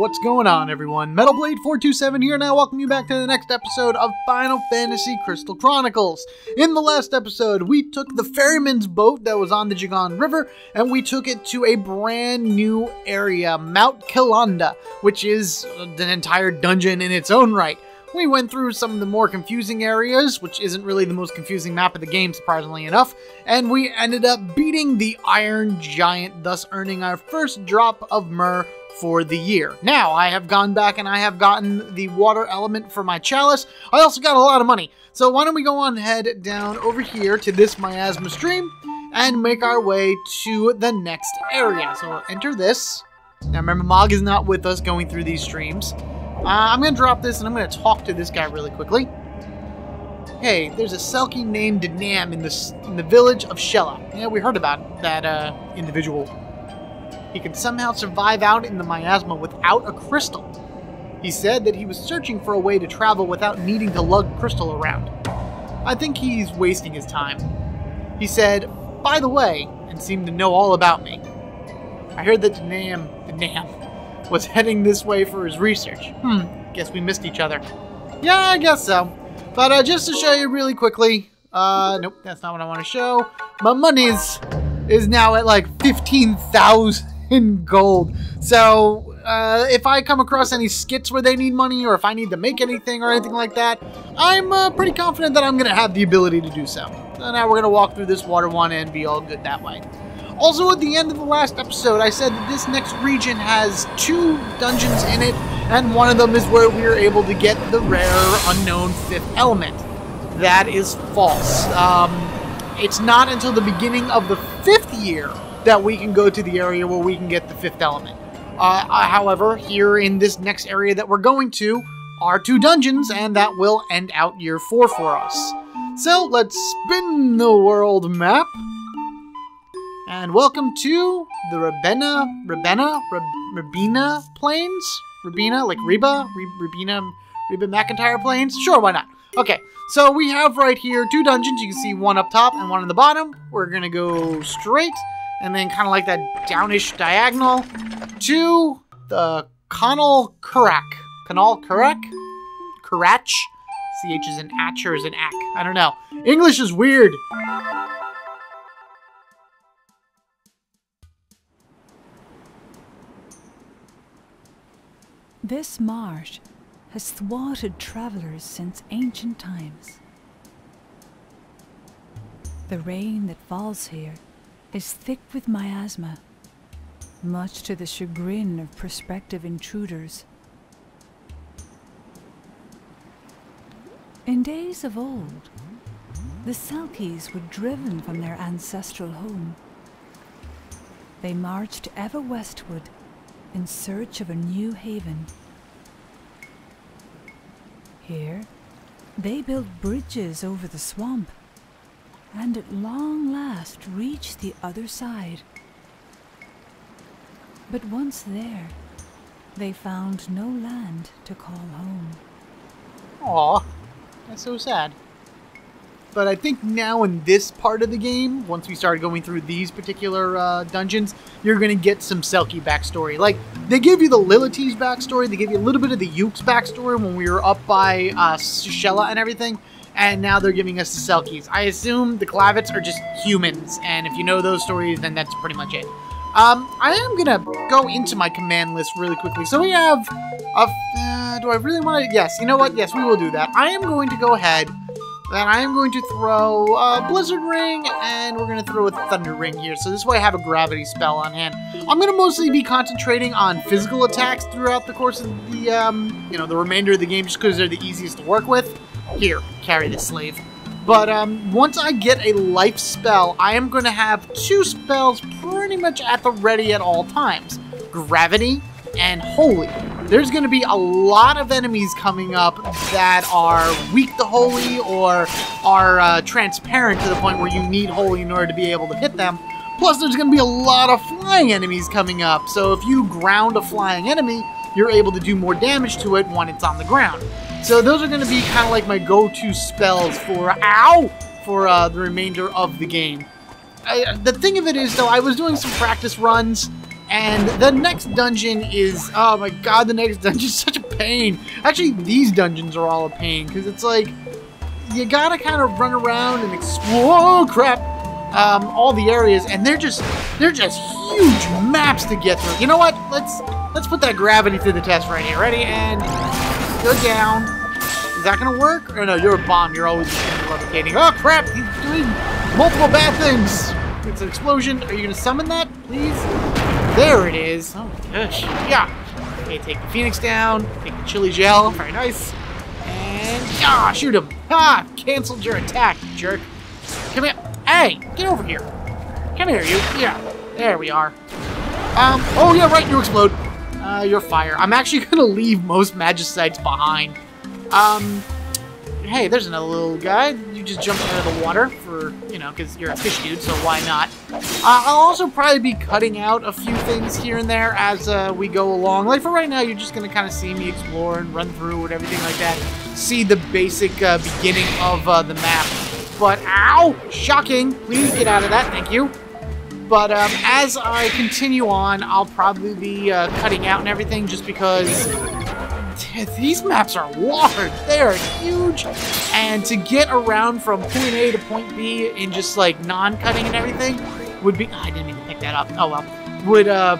What's going on, everyone? Metal Blade 427 here, and I welcome you back to the next episode of Final Fantasy Crystal Chronicles. In the last episode, we took the ferryman's boat that was on the Jegon River, and we took it to a brand new area, Mount Kilanda, which is an entire dungeon in its own right. We went through some of the more confusing areas, which isn't really the most confusing map of the game, surprisingly enough, and we ended up beating the Iron Giant, thus earning our first drop of Myrrh for the year. Now, I have gone back and I have gotten the water element for my chalice. I also got a lot of money. So why don't we go on head down over here to this miasma stream and make our way to the next area. So we'll enter this. Now remember, Mog is not with us going through these streams. Uh, I'm going to drop this and I'm going to talk to this guy really quickly. Hey, there's a Selkie named Nam in the, in the village of Shella. Yeah, we heard about that uh, individual. He can somehow survive out in the miasma without a crystal. He said that he was searching for a way to travel without needing to lug crystal around. I think he's wasting his time. He said, by the way, and seemed to know all about me. I heard that Nam, Nam, was heading this way for his research. Hmm, guess we missed each other. Yeah, I guess so. But uh, just to show you really quickly, uh, nope, that's not what I want to show. My money's is now at like 15,000 gold. So uh, if I come across any skits where they need money or if I need to make anything or anything like that, I'm uh, pretty confident that I'm going to have the ability to do so. So now we're going to walk through this water one and be all good that way. Also, at the end of the last episode, I said that this next region has two dungeons in it, and one of them is where we are able to get the rare unknown fifth element. That is false. Um, it's not until the beginning of the fifth year that we can go to the area where we can get the fifth element. Uh, uh however, here in this next area that we're going to are two dungeons, and that will end out year four for us. So let's spin the world map and welcome to the Rabena, Rabena, Rabina Plains? Rabina, like Reba? Rabina, Reba McEntire Plains? Sure, why not? Okay, so we have right here two dungeons. You can see one up top and one on the bottom. We're gonna go straight and then kind of like that downish diagonal to the Conall Curach. Conall Curach? Curach? CH is an atch or is an ack? I don't know. English is weird. This marsh has thwarted travelers since ancient times. The rain that falls here is thick with miasma, much to the chagrin of prospective intruders. In days of old, the Selkies were driven from their ancestral home. They marched ever westward in search of a new haven. Here, they built bridges over the swamp, and at long last reached the other side. But once there, they found no land to call home. Aw, that's so sad. But I think now in this part of the game, once we start going through these particular uh, dungeons, you're going to get some Selkie backstory. Like, they give you the Lilties backstory, they give you a little bit of the Yuke's backstory when we were up by uh, Shella and everything, and now they're giving us the Selkies. I assume the Clavats are just humans, and if you know those stories, then that's pretty much it. Um, I am gonna go into my command list really quickly. So we have a. Uh, do I really want to? Yes, you know what? Yes, we will do that. I am going to go ahead and I am going to throw a Blizzard Ring, and we're to throw a Thunder Ring here. So this way I have a Gravity spell on hand. I'm to mostly be concentrating on physical attacks throughout the course of the, um, you know, the remainder of the game, just because they're the easiest to work with. Here, carry this slave. But um, once I get a life spell, I am going to have two spells pretty much at the ready at all times. Gravity and Holy there's going to be a lot of enemies coming up that are weak to holy or are uh, transparent to the point where you need holy in order to be able to hit them. Plus, there's going to be a lot of flying enemies coming up, so if you ground a flying enemy, you're able to do more damage to it when it's on the ground. So those are going to be kind of like my go-to spells for ow for uh, the remainder of the game. I, the thing of it is, though, I was doing some practice runs And the next dungeon is, oh my god, the next dungeon is such a pain. Actually, these dungeons are all a pain, because it's like, you gotta kind of run around and explore, oh crap, um, all the areas, and they're just, they're just huge maps to get through. You know what, let's, let's put that gravity to the test right here. Ready, and go down. Is that gonna work? Or no, you're a bomb, you're always levitating. Oh crap, he's doing multiple bad things. It's an explosion. Are you gonna summon that, please? There it is. Oh my gosh. Yeah. Okay, take the Phoenix down. Take the Chili Gel. Very nice. And ah, shoot him. Ah, canceled your attack, jerk. Come here. Hey, get over here. Come here, you. Yeah. There we are. Um. Oh yeah, right. You explode. Uh, you're fire. I'm actually gonna leave most Magicites behind. Um hey, there's another little guy. You just jump of the water for, you know, because you're a fish dude, so why not? Uh, I'll also probably be cutting out a few things here and there as uh, we go along. Like, for right now, you're just going to kind of see me explore and run through and everything like that. See the basic uh, beginning of uh, the map. But, ow! Shocking! Please get out of that, thank you. But um, as I continue on, I'll probably be uh, cutting out and everything just because these maps are large. They are huge. And to get around from point A to point B in just like non-cutting and everything would be, I didn't even pick that up. Oh well. Would uh,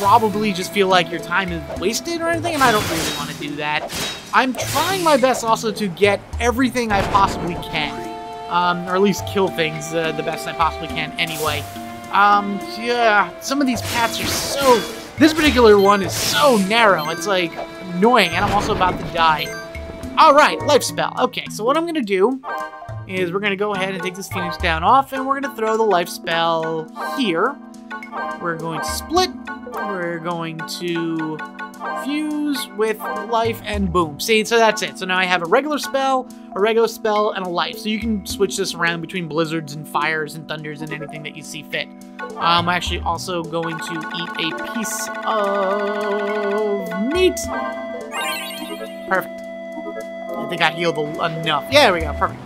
probably just feel like your time is wasted or anything, and I don't really want to do that. I'm trying my best also to get everything I possibly can. Um, or at least kill things uh, the best I possibly can anyway. Um, yeah, some of these paths are so... This particular one is so narrow. It's like, annoying, and I'm also about to die. Alright, life spell. Okay, so what I'm to do is we're going to go ahead and take this Phoenix down off, and we're going to throw the life spell here. We're going to split. We're going to fuse with life, and boom. See, so that's it. So now I have a regular spell, a regular spell, and a life. So you can switch this around between blizzards and fires and thunders and anything that you see fit. Um, I'm actually also going to eat a piece of meat. Perfect. I think I healed enough. Yeah, there we go. Perfect.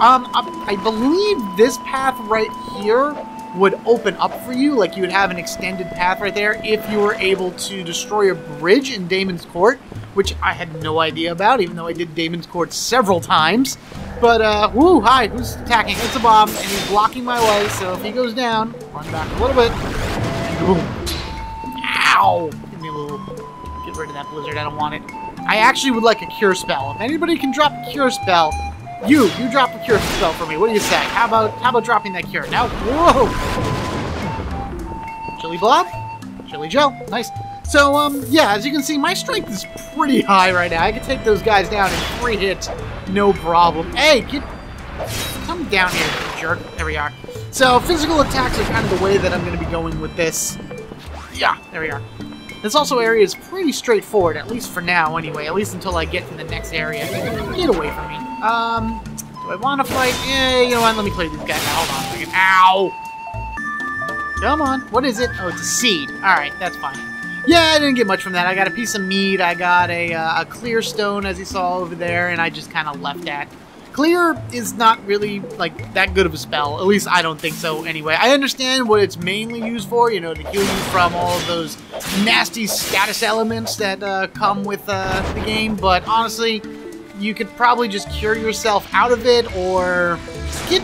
Um, I believe this path right here would open up for you, like you would have an extended path right there if you were able to destroy a bridge in Daemon's Court, which I had no idea about, even though I did Daemon's Court several times. But, uh, woo, hi, who's attacking? It's a bomb, and he's blocking my way, so if he goes down, run back a little bit, and boom. Ow! Give me a little, get rid of that blizzard, I don't want it. I actually would like a cure spell. If anybody can drop a cure spell, you, you drop a cure spell for me. What do you say? How about how about dropping that cure? Now, whoa! Chili blob, chili gel, nice. So, um, yeah, as you can see, my strength is pretty high right now. I can take those guys down in three hits, no problem. Hey, get, come down here, jerk. There we are. So, physical attacks are kind of the way that I'm going to be going with this. Yeah, there we are. This also area is pretty straightforward, at least for now anyway, at least until I get to the next area. Get away from me. Um, do I want to fight? Yeah, you know what, let me play this guy. Hold on a second. Ow! Come on, what is it? Oh, it's a seed. Alright, that's fine. Yeah, I didn't get much from that. I got a piece of meat, I got a, uh, a clear stone, as you saw over there, and I just kind of left that. Clear is not really, like, that good of a spell. At least I don't think so anyway. I understand what it's mainly used for, you know, to heal you from all of those nasty status elements that uh, come with uh, the game, but honestly, you could probably just cure yourself out of it, or get...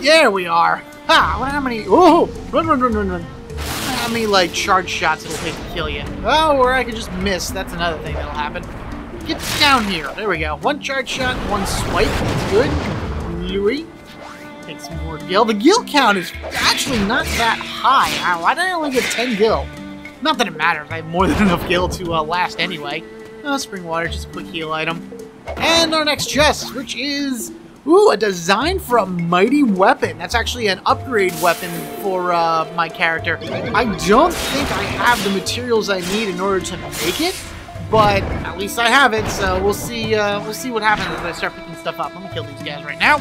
There we are. Ha! How many... Oh! Run, run, run, run, run. How many, like, charge shots it'll take to kill you. Oh, or I could just miss. That's another thing that'll happen. Get down here. There we go. One charge shot, one swipe. That's good. Louis. Take some more gil. The gil count is actually not that high. Why did I only get 10 gil? Not that it matters. I have more than enough gil to uh, last anyway. Uh, spring water, just a quick heal item. And our next chest, which is... Ooh, a design for a mighty weapon. That's actually an upgrade weapon for uh, my character. I don't think I have the materials I need in order to make it, but at least I have it, so we'll see uh, we'll see what happens as I start picking stuff up. Let me kill these guys right now.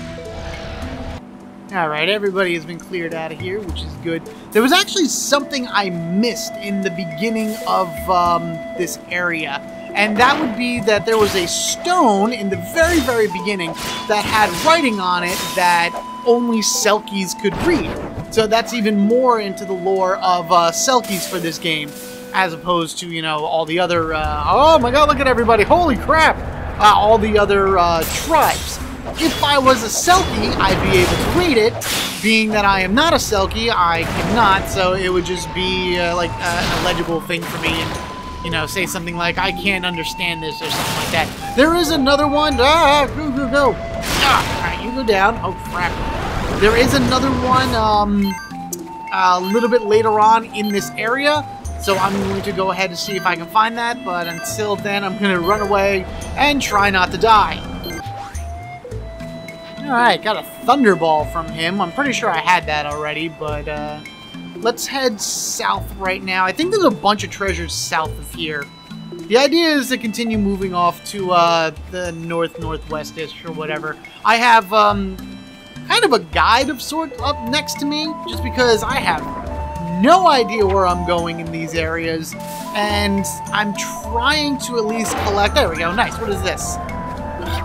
Alright, everybody has been cleared out of here, which is good. There was actually something I missed in the beginning of um, this area, and that would be that there was a stone in the very, very beginning that had writing on it that only Selkies could read. So that's even more into the lore of uh, Selkies for this game, as opposed to, you know, all the other, uh, oh my god, look at everybody, holy crap, uh, all the other uh, tribes. If I was a Selkie, I'd be able to read it. Being that I am not a Selkie, I cannot, so it would just be uh, like uh, a legible thing for me and, you know, say something like, I can't understand this or something like that. There is another one. Ah, go, go, go. Ah, alright, you go down. Oh, crap. There is another one um, a little bit later on in this area. So I'm going to go ahead and see if I can find that. But until then, I'm going to run away and try not to die. Alright, got a Thunderball from him. I'm pretty sure I had that already, but uh, let's head south right now. I think there's a bunch of treasures south of here. The idea is to continue moving off to uh, the north-northwest-ish or whatever. I have um, kind of a guide of sorts up next to me, just because I have no idea where I'm going in these areas, and I'm trying to at least collect... There we go, nice. What is this?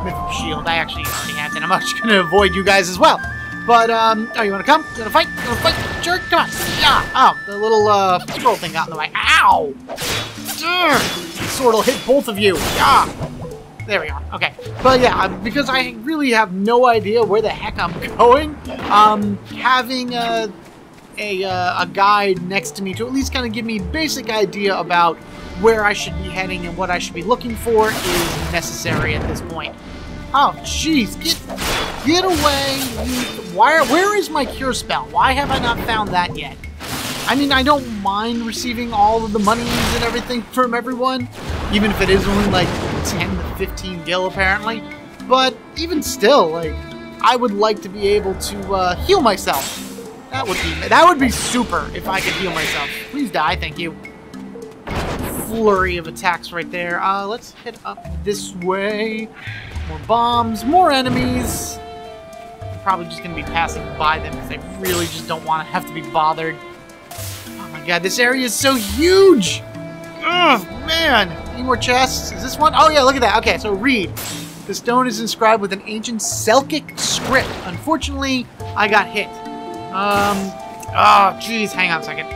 Mythic Shield. I actually already have that. I'm actually going to avoid you guys as well. But, um, oh, you want to come? You want to fight? You want to fight? Jerk, come on. Yeah. Oh, the little, uh, scroll thing got in the way. Ow! Urgh. Sword will hit both of you. Yeah. There we are. Okay. But yeah, because I really have no idea where the heck I'm going, um, having a, a, uh, a guide next to me to at least kind of give me basic idea about where I should be heading and what I should be looking for is necessary at this point. Oh, jeez, get get away! Why? Where is my cure spell? Why have I not found that yet? I mean, I don't mind receiving all of the monies and everything from everyone, even if it is only like 10 to 15 gil apparently. But even still, like, I would like to be able to uh, heal myself. That would be that would be super if I could heal myself. Please die, thank you flurry of attacks right there. Uh, let's head up this way. More bombs, more enemies. Probably just to be passing by them because I really just don't want to have to be bothered. Oh my god, this area is so huge! Ugh, man! Any more chests? Is this one? Oh yeah, look at that. Okay, so read. The stone is inscribed with an ancient Selkie script. Unfortunately, I got hit. Um, oh, jeez, hang on a second.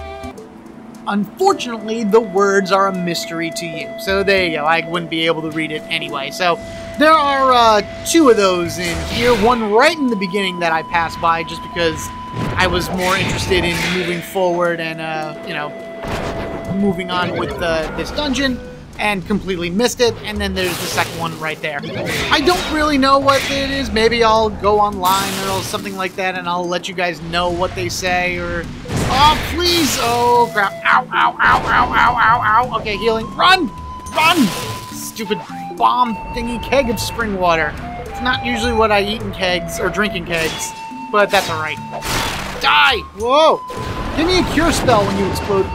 Unfortunately, the words are a mystery to you. So there you go. I wouldn't be able to read it anyway. So there are uh, two of those in here. One right in the beginning that I passed by just because I was more interested in moving forward and, uh, you know, moving on with uh, this dungeon and completely missed it. And then there's the second one right there. I don't really know what it is. Maybe I'll go online or something like that and I'll let you guys know what they say or... Oh, please! Oh, crap. Ow, ow, ow, ow, ow, ow, ow. Okay, healing. Run! Run! Stupid bomb thingy keg of spring water. It's not usually what I eat in kegs or drink in kegs, but that's alright. Die! Whoa! Give me a cure spell when you explode.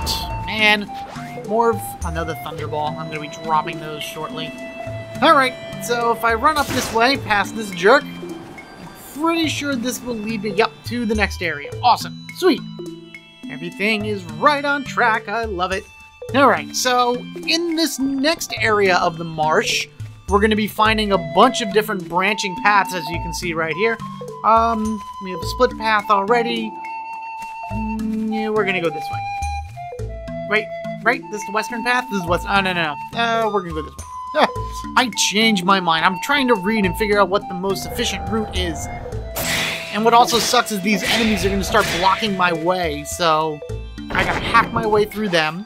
Man, more of another Thunderball. I'm going to be dropping those shortly. Alright, so if I run up this way, past this jerk, I'm pretty sure this will lead me up to the next area. Awesome. Sweet. Everything is right on track. I love it. Alright, so in this next area of the marsh, we're going to be finding a bunch of different branching paths, as you can see right here. Um, we have a split path already. Mm, yeah, we're going to go this way. Wait, right? This is the western path? This is west. Oh, no, no, no. Uh, we're gonna go this way. I changed my mind. I'm trying to read and figure out what the most efficient route is. And what also sucks is these enemies are gonna start blocking my way, so I gotta hack my way through them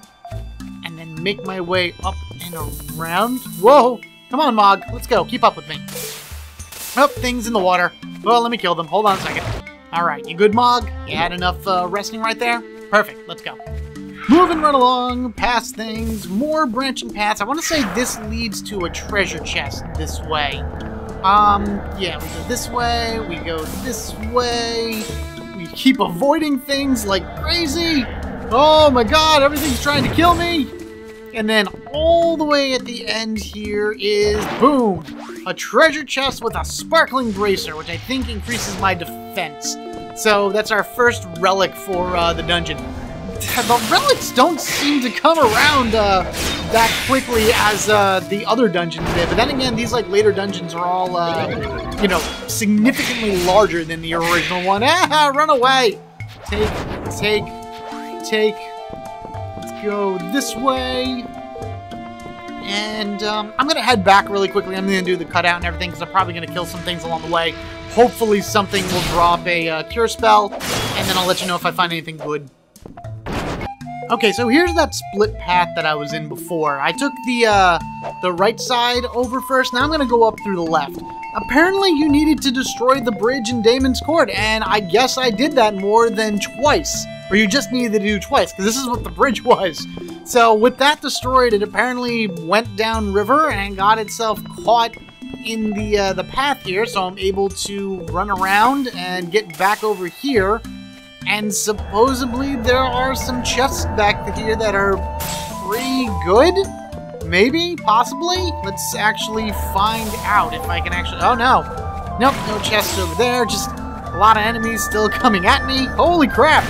and then make my way up and around. Whoa! Come on, Mog. Let's go. Keep up with me. Oh, things in the water. Well, let me kill them. Hold on a second. Alright, you good, Mog? You had enough uh, resting right there? Perfect. Let's go. Moving right along, past things, more branching paths. I want to say this leads to a treasure chest this way. Um, yeah, we go this way, we go this way. We keep avoiding things like crazy. Oh my god, everything's trying to kill me. And then all the way at the end here is, boom, a treasure chest with a sparkling bracer, which I think increases my defense. So that's our first relic for uh, the dungeon the relics don't seem to come around uh, that quickly as uh, the other dungeons did. But then again, these like later dungeons are all, uh, you know, significantly larger than the original one. Ah, run away! take, take, take. Let's go this way. And um, I'm to head back really quickly. I'm going to do the cutout and everything because I'm probably going to kill some things along the way. Hopefully something will drop a uh, cure spell, and then I'll let you know if I find anything good. Okay, so here's that split path that I was in before. I took the uh, the right side over first. Now I'm to go up through the left. Apparently you needed to destroy the bridge in Daemon's Court, and I guess I did that more than twice. Or you just needed to do twice, because this is what the bridge was. So with that destroyed, it apparently went down river and got itself caught in the uh, the path here, so I'm able to run around and get back over here. And supposedly there are some chests back here that are pretty good. Maybe, possibly. Let's actually find out if I can actually. Oh no, nope, no chests over there. Just a lot of enemies still coming at me. Holy crap!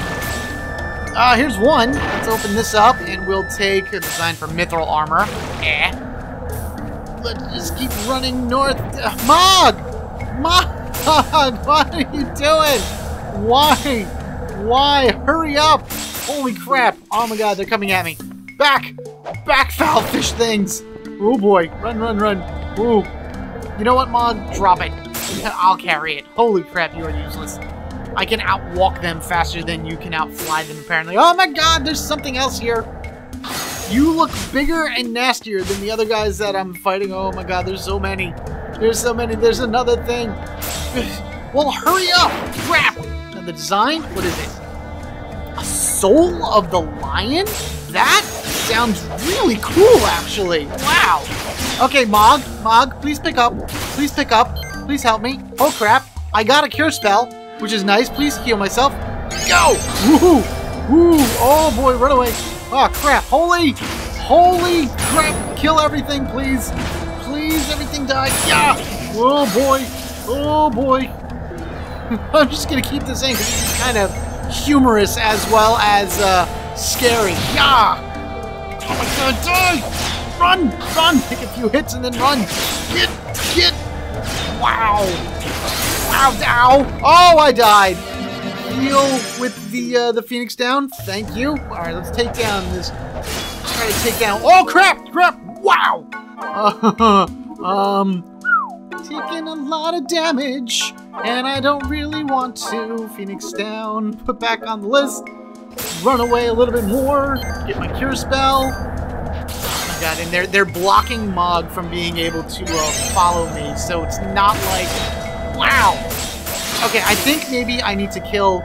Uh, here's one. Let's open this up, and we'll take a design for mithril armor. Eh. Let's just keep running north. Uh, Mog! Mog! What are you doing? Why? Why? Hurry up! Holy crap! Oh my god, they're coming at me. Back! Back, foul fish things! Oh boy. Run, run, run. Ooh. You know what, Mog? Drop it. I'll carry it. Holy crap, you are useless. I can outwalk them faster than you can outfly them, apparently. Oh my god, there's something else here. You look bigger and nastier than the other guys that I'm fighting. Oh my god, there's so many. There's so many. There's another thing. well, hurry up! Crap! The design? What is it? A soul of the lion? That sounds really cool, actually. Wow. Okay, Mog. Mog, please pick up. Please pick up. Please help me. Oh crap. I got a cure spell which is nice. Please heal myself. Go! Woohoo! Woo! Oh boy, run away! Oh crap! Holy! Holy crap! Kill everything, please! Please, everything die! Yeah! Oh boy! Oh boy! I'm just gonna keep this in because it's kind of humorous as well as uh, scary. Yeah! Oh my god, die! Run! Run! Take a few hits and then run! Get! Get! Wow! Wow! ow! Oh, I died! Heal with the uh, the Phoenix down. Thank you. Alright, let's take down this. Try to take down. Oh, crap! Crap! Wow! Uh, um. Taking a lot of damage. And I don't really want to. Phoenix down. Put back on the list. Run away a little bit more. Get my cure spell. Oh my god, and they're, they're blocking Mog from being able to uh, follow me, so it's not like Wow! Okay, I think maybe I need to kill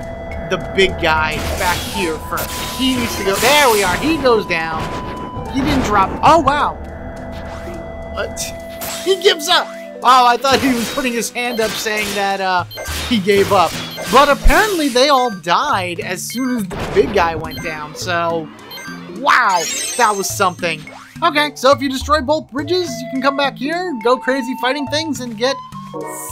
the big guy back here first. He needs to go... There we are! He goes down. He didn't drop... Oh, wow! What? He gives up! Oh, I thought he was putting his hand up saying that uh, he gave up. But apparently they all died as soon as the big guy went down, so... Wow! That was something. Okay, so if you destroy both bridges, you can come back here, go crazy fighting things, and get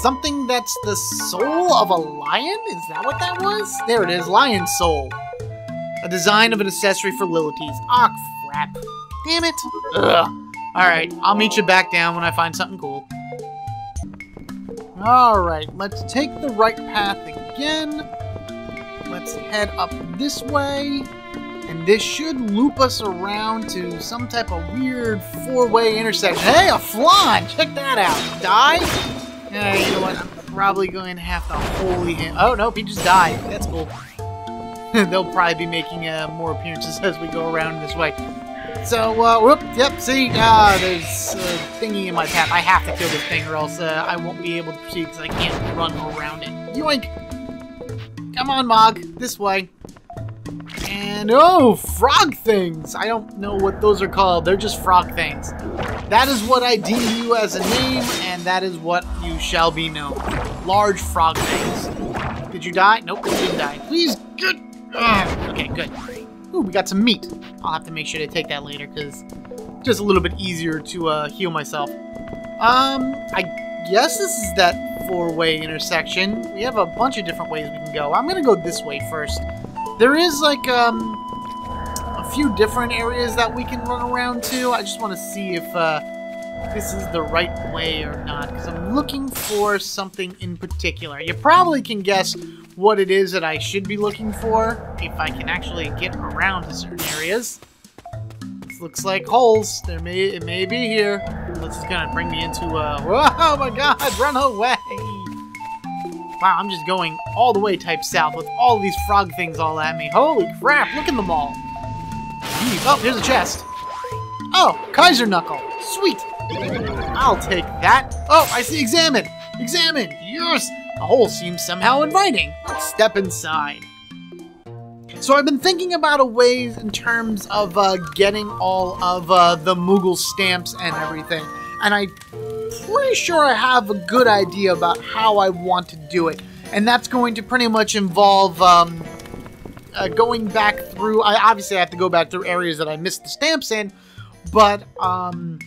Something that's the soul of a lion? Is that what that was? There it is, lion soul. A design of an accessory for Lilties. Ah, crap. Damn it. Ugh. Alright, I'll meet you back down when I find something cool. Alright, let's take the right path again. Let's head up this way. And this should loop us around to some type of weird four-way intersection. Hey, a flan! Check that out. Die? Yeah, you know what? I'm probably going to have to holy him. Oh, nope, he just died. That's cool. They'll probably be making uh, more appearances as we go around this way. So, uh, whoop, yep, see, uh, there's a thingy in my path. I have to kill this thing or else uh, I won't be able to proceed because I can't run around it. Yoink! Come on, Mog, this way. And, oh, frog things! I don't know what those are called. They're just frog things. That is what I deem you as a name, and that is what you shall be known. Large frog things. Did you die? Nope, you didn't die. Please, good. Ugh. Okay, good. Ooh, we got some meat. I'll have to make sure to take that later, because just a little bit easier to uh, heal myself. Um, I guess this is that four-way intersection. We have a bunch of different ways we can go. I'm gonna go this way first. There is, like, um, a few different areas that we can run around to. I just want to see if uh, this is the right way or not, because I'm looking for something in particular. You probably can guess what it is that I should be looking for if I can actually get around to certain areas. This looks like holes. There may it may be here. This is gonna bring me into uh oh my god, run away! Wow, I'm just going all the way type south with all these frog things all at me. Holy crap, look at them all. Oh, here's a chest. Oh, Kaiser Knuckle. Sweet. I'll take that. Oh, I see examine. Examine. Yes. The hole seems somehow inviting. Let's step inside. So I've been thinking about a ways in terms of uh, getting all of uh, the Moogle stamps and everything. And I'm pretty sure I have a good idea about how I want to do it. And that's going to pretty much involve um, uh, going back through. I obviously have to go back through areas that I missed the stamps in, but um,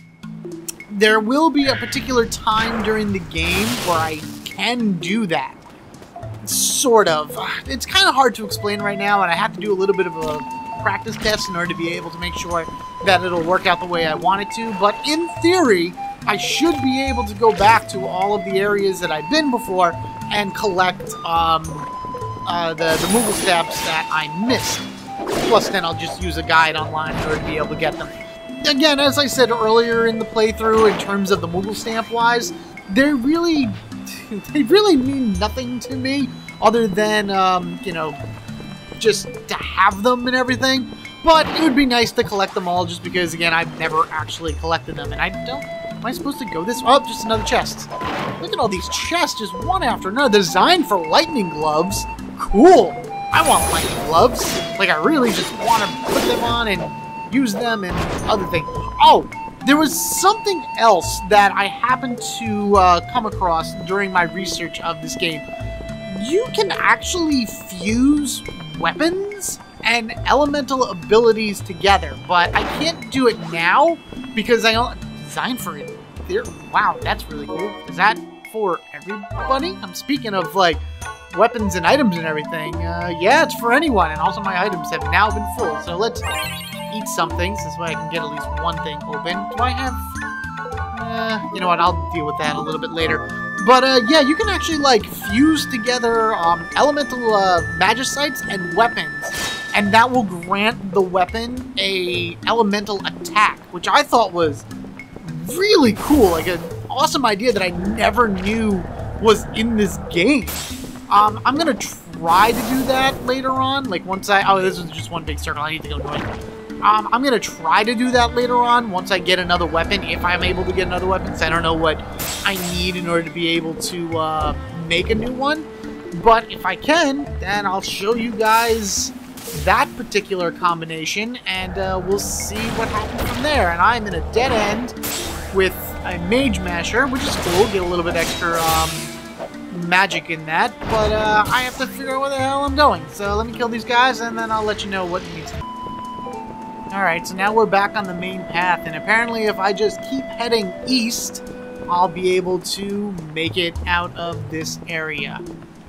there will be a particular time during the game where I can do that. Sort of. It's kind of hard to explain right now, and I have to do a little bit of a practice test in order to be able to make sure that it'll work out the way I want it to. But in theory, I should be able to go back to all of the areas that I've been before and collect um, uh, the, the Moogle steps that I missed. Plus, then I'll just use a guide online in order to be able to get them. Again, as I said earlier in the playthrough, in terms of the Moogle stamp wise, they really, they really mean nothing to me other than, um, you know, just to have them and everything. But it would be nice to collect them all just because, again, I've never actually collected them. And I don't... Am I supposed to go this... Oh, just another chest. Look at all these chests, just one after another. Designed for lightning gloves. Cool. I want lightning gloves. Like, I really just want to put them on and use them and other things. Oh, there was something else that I happened to uh, come across during my research of this game. You can actually fuse weapons and elemental abilities together, but I can't do it now because I don't design for it. There, wow, that's really cool. Is that for everybody? I'm speaking of like weapons and items and everything. Uh, yeah, it's for anyone, and also my items have now been full. So let's eat something, so this way I can get at least one thing open. Do I have? Uh, you know what? I'll deal with that a little bit later. But uh, yeah, you can actually like fuse together um, elemental uh, magicites and weapons, and that will grant the weapon a elemental attack, which I thought was really cool. Like an awesome idea that I never knew was in this game. Um, I'm gonna try to do that later on. Like once I oh, this is just one big circle. I need to go it. Um, I'm gonna try to do that later on once I get another weapon, if I'm able to get another weapon. I don't know what I need in order to be able to uh, make a new one. But if I can, then I'll show you guys that particular combination, and uh, we'll see what happens from there. And I'm in a dead end with a Mage Masher, which is cool. Get a little bit extra um, magic in that, but uh, I have to figure out where the hell I'm going. So let me kill these guys, and then I'll let you know what needs to Alright, so now we're back on the main path, and apparently if I just keep heading east, I'll be able to make it out of this area.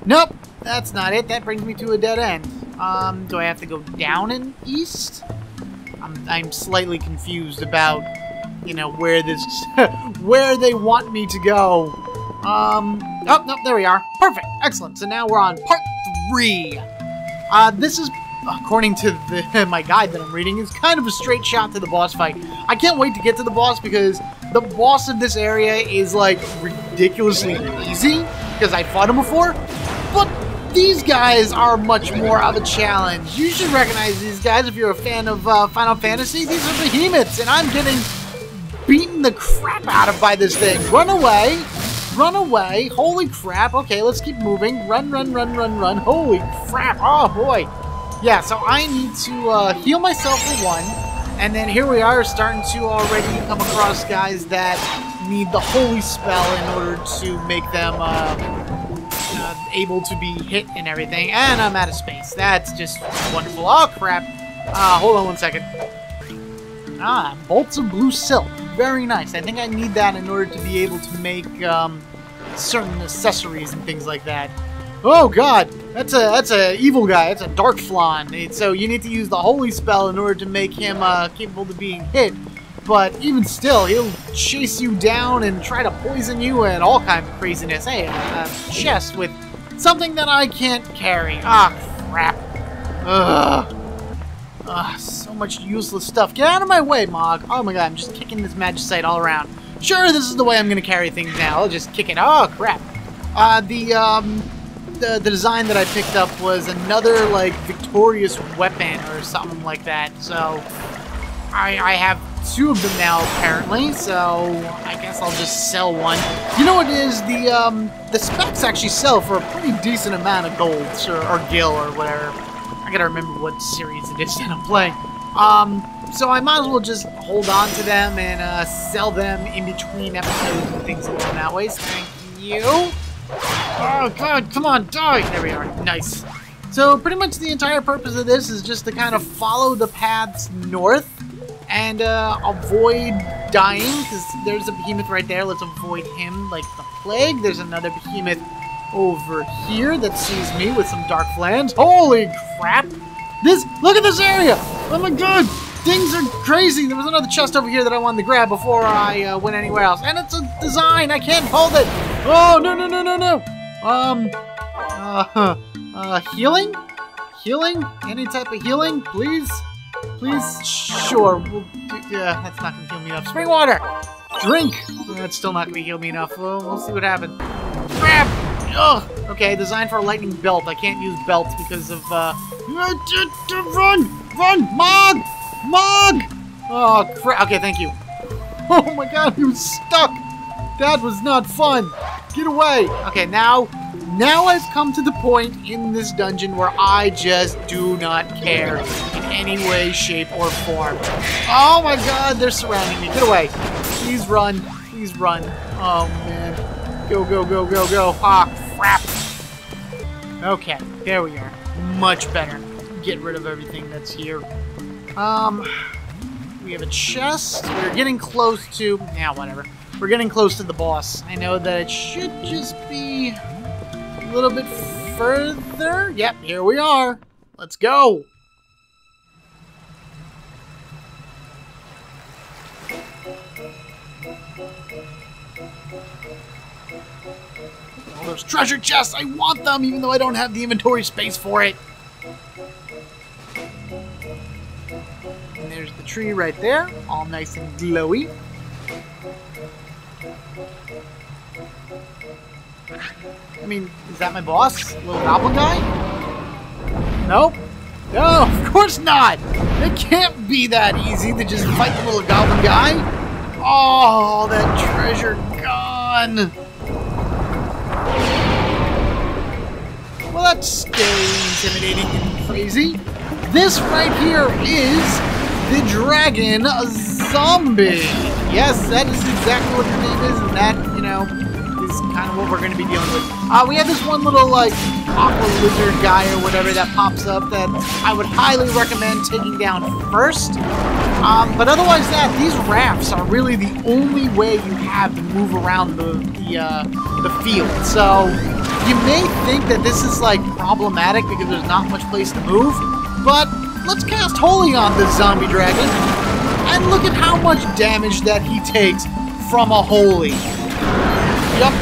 Nope, that's not it. That brings me to a dead end. Um, do I have to go down and east? I'm, I'm slightly confused about, you know, where this, where they want me to go. Um, oh, no, there we are. Perfect, excellent. So now we're on part three. Uh, this is according to the, my guide that I'm reading, is kind of a straight shot to the boss fight. I can't wait to get to the boss because the boss of this area is like ridiculously easy because I fought him before, but these guys are much more of a challenge. You should recognize these guys if you're a fan of uh, Final Fantasy. These are behemoths, and I'm getting beaten the crap out of by this thing. Run away! Run away! Holy crap! Okay, let's keep moving. Run, run, run, run, run. Holy crap! Oh boy! Yeah, so I need to uh, heal myself for one, and then here we are starting to already come across guys that need the holy spell in order to make them uh, uh, able to be hit and everything. And I'm out of space. That's just wonderful. Oh, crap. Uh, hold on one second. Ah, bolts of blue silk. Very nice. I think I need that in order to be able to make um, certain accessories and things like that. Oh god, that's a that's a evil guy. That's a dark flan. So you need to use the holy spell in order to make him uh, capable of being hit. But even still, he'll chase you down and try to poison you and all kinds of craziness. Hey, a chest with something that I can't carry. Ah, crap. Ugh. Ugh, so much useless stuff. Get out of my way, Mog. Oh my god, I'm just kicking this magicite all around. Sure, this is the way I'm gonna carry things now. I'll just kick it. Oh, crap. Uh, the, um, the, the design that I picked up was another, like, victorious weapon or something like that. So, I, I have two of them now, apparently, so I guess I'll just sell one. You know what it is? The, um, the specs actually sell for a pretty decent amount of golds, or, or gil, or whatever. I gotta remember what series it is that I'm playing. Um, so I might as well just hold on to them and, uh, sell them in between episodes and things along that way. Thank you. Oh, God, come on, die! There we are. Nice. So pretty much the entire purpose of this is just to kind of follow the paths north and uh, avoid dying, because there's a behemoth right there. Let's avoid him like the plague. There's another behemoth over here that sees me with some dark flans. Holy crap! This, look at this area! Oh my god! Things are crazy! There was another chest over here that I wanted to grab before I uh, went anywhere else. And it's a design! I can't hold it! Oh, no, no, no, no, no! Um, uh, uh, healing? Healing? Any type of healing, please? Please? Sure. We'll yeah, that's not gonna heal me enough. Spring water! Drink! That's still not gonna heal me enough. Well, we'll see what happens. Grab! Ugh! Okay, designed for a lightning belt. I can't use belts because of, uh... Run! Run! Mog! Mog! Oh, crap. Okay, thank you. Oh my god, he was stuck! That was not fun! Get away! Okay, now now I've come to the point in this dungeon where I just do not care in any way, shape, or form. Oh my god, they're surrounding me. Get away. Please run. Please run. Oh man. Go, go, go, go, go. Ah, crap. Okay, there we are. Much better. Get rid of everything that's here. Um, we have a chest. We're getting close to... Yeah, whatever. We're getting close to the boss. I know that it should just be a little bit further. Yep, here we are. Let's go. All those treasure chests, I want them, even though I don't have the inventory space for it. Tree right there, all nice and glowy. I mean, is that my boss? Little goblin guy? Nope. No, of course not! It can't be that easy to just fight the little goblin guy. Oh, that treasure gone! Well, that's scary, intimidating, and crazy. This right here is the Dragon Zombie. Yes, that is exactly what the name is, and that, you know, is kind of what we're going to be dealing with. Uh, we have this one little, like, aqua lizard guy or whatever that pops up that I would highly recommend taking down first. Um, but otherwise that, these rafts are really the only way you have to move around the, the, uh, the field. So, you may think that this is, like, problematic because there's not much place to move, but let's cast Holy on this zombie dragon, and look at how much damage that he takes from a Holy. Yep.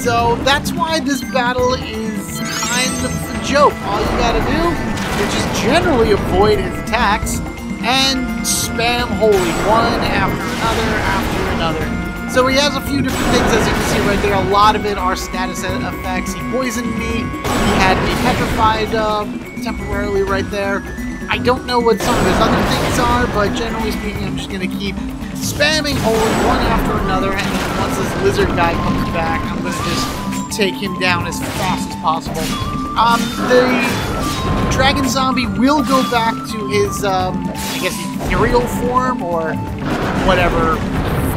So that's why this battle is kind of a joke. All you gotta do is just generally avoid his attacks and spam holy one after another after another. So he has a few different things as you can see right there. A lot of it are status effects. He poisoned me. He had me petrified uh, temporarily right there. I don't know what some of his other things are, but generally speaking, I'm just going to keep spamming holy one after another, and once this lizard guy comes back, I'm going to just take him down as fast as possible. Um, the dragon zombie will go back to his, um, I guess, ethereal form, or whatever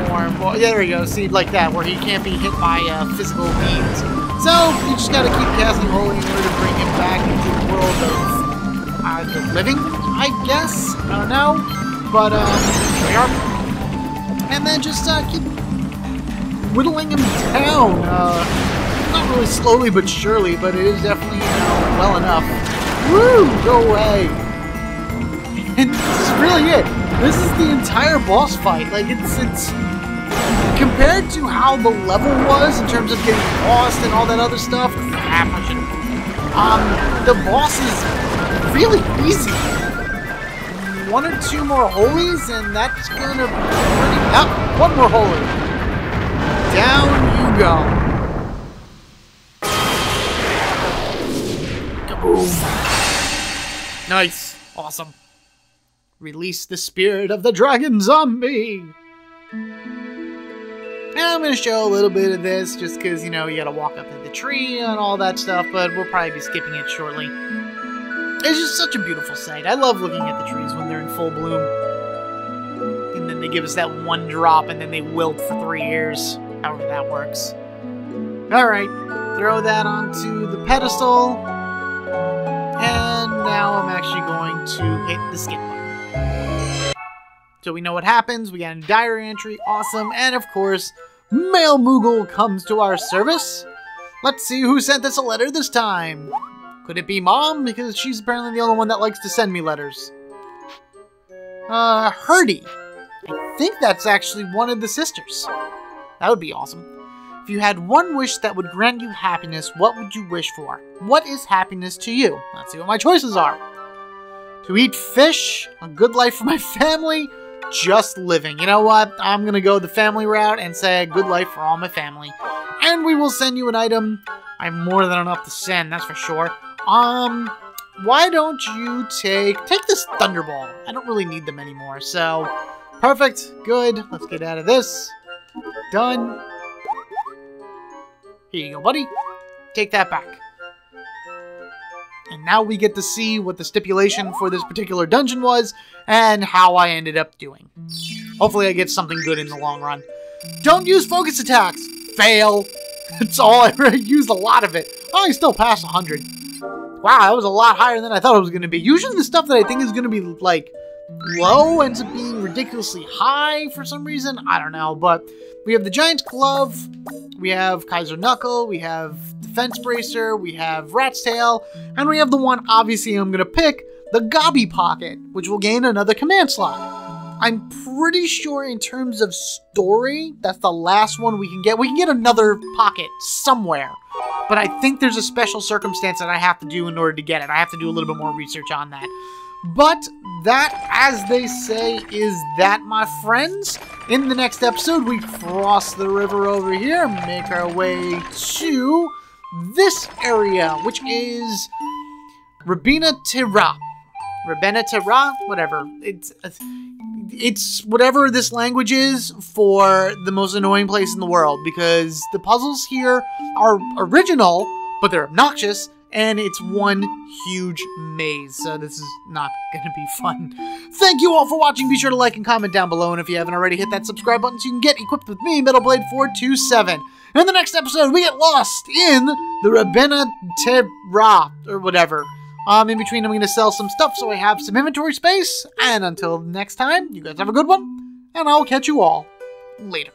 form. Well, there we go, see, like that, where he can't be hit by uh, physical means. So, you just gotta keep casting holy in order to living, I guess. I don't know. But, um, here we are. And then just uh, keep whittling him down. Uh, not really slowly but surely, but it is definitely, you know, well enough. Woo! Go away! And this is really it. This is the entire boss fight. Like, it's, it's... compared to how the level was in terms of getting lost and all that other stuff, should um, the boss is really easy. One or two more holies, and that's gonna pretty. Ah, one more holy. Down you go. Kaboom. Nice. Awesome. Release the spirit of the dragon zombie. And I'm going to show a little bit of this just because, you know, you got to walk up to the tree and all that stuff, but we'll probably be skipping it shortly. It's just such a beautiful sight. I love looking at the trees when they're in full bloom. And then they give us that one drop and then they wilt for three years. However that works. Alright, throw that onto the pedestal. And now I'm actually going to hit the skip button. So we know what happens. We got a diary entry. Awesome. And of course, Mail Moogle comes to our service. Let's see who sent us a letter this time. Could it be Mom? Because she's apparently the only one that likes to send me letters. Uh, Herdy. I think that's actually one of the sisters. That would be awesome. If you had one wish that would grant you happiness, what would you wish for? What is happiness to you? Let's see what my choices are. To eat fish, a good life for my family, just living. You know what? I'm going to go the family route and say a good life for all my family. And we will send you an item. I have more than enough to send, that's for sure. Um, why don't you take take this Thunderball? I don't really need them anymore, so perfect, good. Let's get out of this. Done. Here you go, buddy. Take that back. And now we get to see what the stipulation for this particular dungeon was and how I ended up doing. Hopefully I get something good in the long run. Don't use focus attacks! Fail! That's all I used a lot of it. Oh, I still passed 100. Wow, that was a lot higher than I thought it was going to be. Usually the stuff that I think is going to be, like, low ends up being ridiculously high for some reason. I don't know, but we have the Giant's Glove, we have Kaiser Knuckle, we have Defense Bracer, we have Rat's Tail, and we have the one obviously I'm going to pick, the Gobbie Pocket, which will gain another command slot. I'm pretty sure in terms of story, that's the last one we can get. We can get another pocket somewhere, but I think there's a special circumstance that I have to do in order to get it. I have to do a little bit more research on that. But that, as they say, is that, my friends. In the next episode, we cross the river over here, make our way to this area, which is Rabina Tira. Rabena Tira? Whatever. It's it's whatever this language is for the most annoying place in the world because the puzzles here are original, but they're obnoxious, and it's one huge maze. So this is not to be fun. Thank you all for watching. Be sure to like and comment down below, and if you haven't already, hit that subscribe button so you can get equipped with me, Metal Blade 427. In the next episode, we get lost in the Rabena Tera, or whatever. Um, in between, I'm going to sell some stuff so I have some inventory space. And until next time, you guys have a good one, and I'll catch you all later.